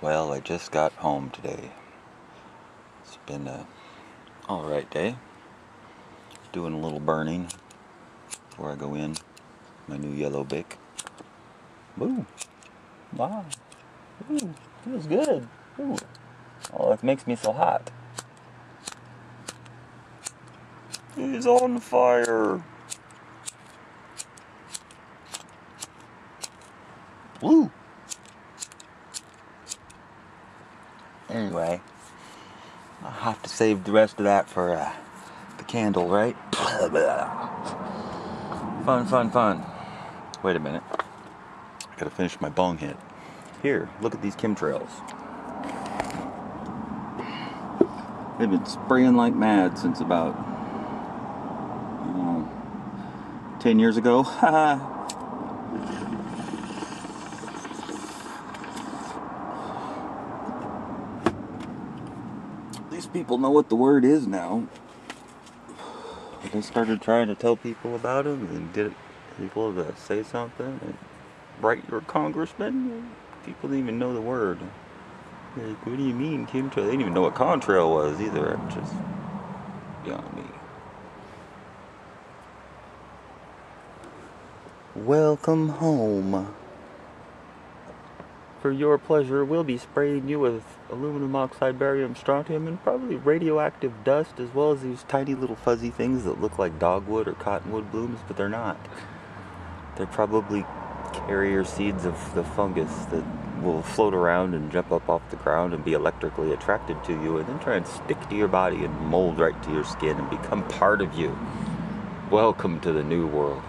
Well, I just got home today. It's been a alright day. Doing a little burning before I go in. My new yellow Bic. Woo! Wow. Ooh, feels good. Ooh. Oh, it makes me so hot. He's on fire. Woo! Anyway, I'll have to save the rest of that for uh, the candle, right? fun, fun, fun. Wait a minute. I gotta finish my bong hit. Here, look at these chemtrails. They've been spraying like mad since about know, 10 years ago. These people know what the word is now. They started trying to tell people about them and get people to say something and write your congressman. People didn't even know the word. Like, what do you mean, chemtrail? They didn't even know what contrail was either. Just beyond me. Welcome home. For your pleasure, we'll be spraying you with aluminum oxide, barium, strontium, and probably radioactive dust, as well as these tiny little fuzzy things that look like dogwood or cottonwood blooms, but they're not. They're probably carrier seeds of the fungus that will float around and jump up off the ground and be electrically attracted to you and then try and stick to your body and mold right to your skin and become part of you. Welcome to the new world.